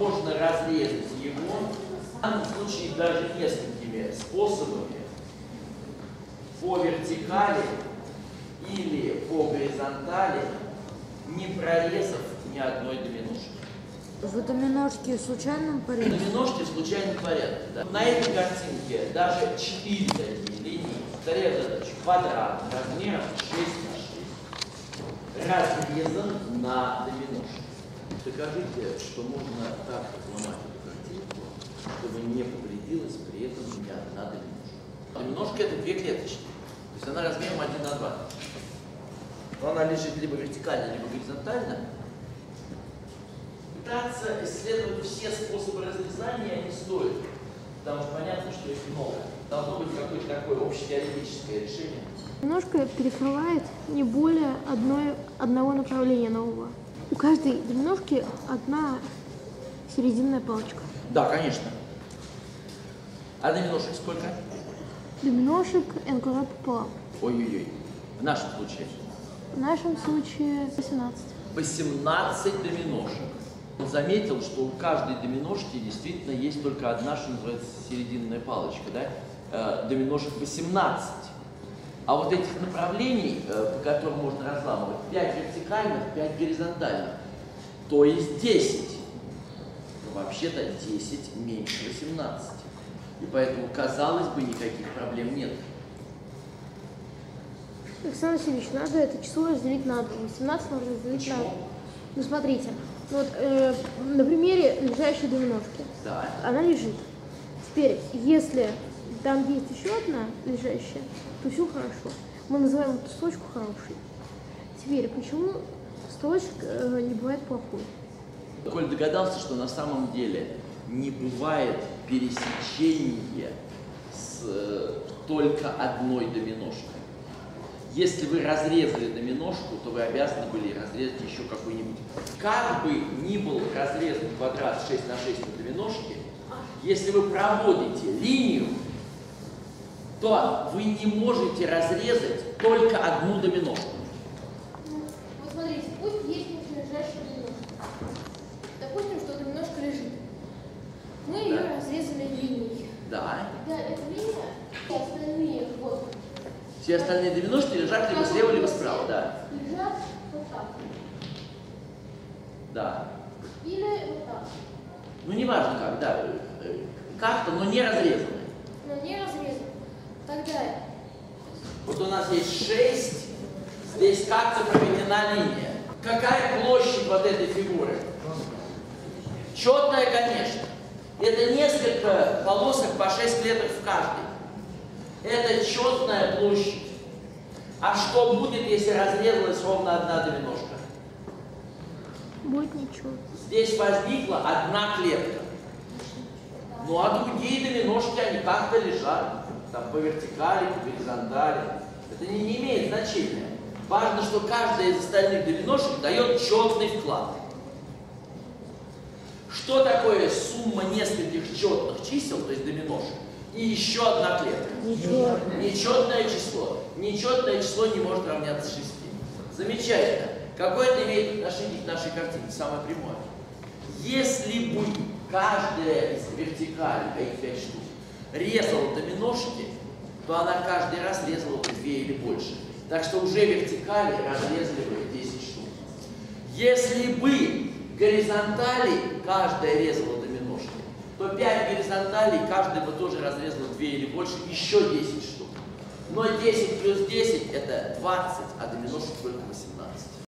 Можно разрезать его, в данном случае даже несколькими способами, по вертикали или по горизонтали, не прорезав ни одной доминошки. В доминошке в случайном порядке. Доминошки в случайном порядке. да. На этой картинке даже 4 такие линии, повторяю задачу, квадрат размером 6 на 6, разрезан на доминошки. Докажите, что можно так сломать эту картинку, чтобы не повредилась при этом ни одна доминошка. Доминошка это две клеточки, то есть она размером 1 на 2. Но она лежит либо вертикально, либо горизонтально, пытаться исследовать все способы разрезания не стоит, потому что понятно, что их много. Должно быть какое-то такое общетеоретическое решение. Немножко перекрывает не более одной, одного направления нового. У каждой доминошки одна серединная палочка. Да, конечно. А доминошек сколько? Доминошек НКВ пополам. Ой-ой-ой. В нашем случае. В нашем случае 18. 18 доминошек. Он заметил, что у каждой доминошки действительно есть только одна, что называется, серединная палочка, да? Э, доминошек 18. А вот этих направлений, э, по которым можно разламывать, 5 вертикальных, 5 горизонтальных, то есть 10. Но вообще-то 10 меньше 18. И поэтому, казалось бы, никаких проблем нет. Александр Васильевич, надо это число разделить на 2. 18 надо разделить Почему? на... Ну, смотрите. Ну, вот, э, на примере лежащей доминошки. Да. Она лежит. Теперь, если там есть еще одна лежащая, то все хорошо. Мы называем эту строчку хорошей. Теперь, почему строчка э, не бывает плохой? Коль догадался, что на самом деле не бывает пересечения с э, только одной доминошкой. Если вы разрезали доминошку, то вы обязаны были разрезать еще какой-нибудь. Как бы ни был разрезан квадрат 6 на 6 на доминошке, если вы проводите линию, то вы не можете разрезать только одну доминошку. Вот смотрите, пусть есть лежащая доминошка. Допустим, что доминошка лежит. Мы ее Да. разрезали линией. Да. Да, эта линия, и остальные вот, Все остальные доминошки лежат либо слева, либо справа, да. лежат вот так. Да. Или вот так. Ну, неважно как, да. э, Как-то, но не разрезаны. Но не Тогда Вот у нас есть 6, здесь как-то проведена линия. Какая площадь вот этой фигуры? Четная, конечно. Это несколько полосок по 6 клеток в каждой. Это четная площадь. А что будет, если разрезалась ровно одна доминошка? будет ничего. Здесь возникла одна клетка. Ну а другие доминошки, они как-то лежат. Там по вертикали, по горизонтали. Это не, не имеет значения. Важно, что каждая из остальных доминошек дает четный вклад. Что такое сумма нескольких четных чисел, то есть доминошек, и еще одна клетка? Ничего. Нечетное число. Нечетное число не может равняться 6. Замечательно. Какое это имеет отношение к нашей картине? Самое прямое. Если бы каждая из вертикалей, а их 5 штук, резала доминошки, то она каждый раз резала 2 или больше. Так что уже вертикали разрезали бы 10 штук. Если бы горизонтали каждая резала доминошки, то 5 горизонталей каждая бы тоже разрезала 2 или больше, еще 10 штук. Но 10 плюс 10 это 20, а доминошек только 18.